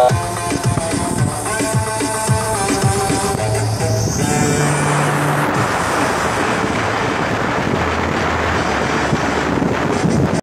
Bye.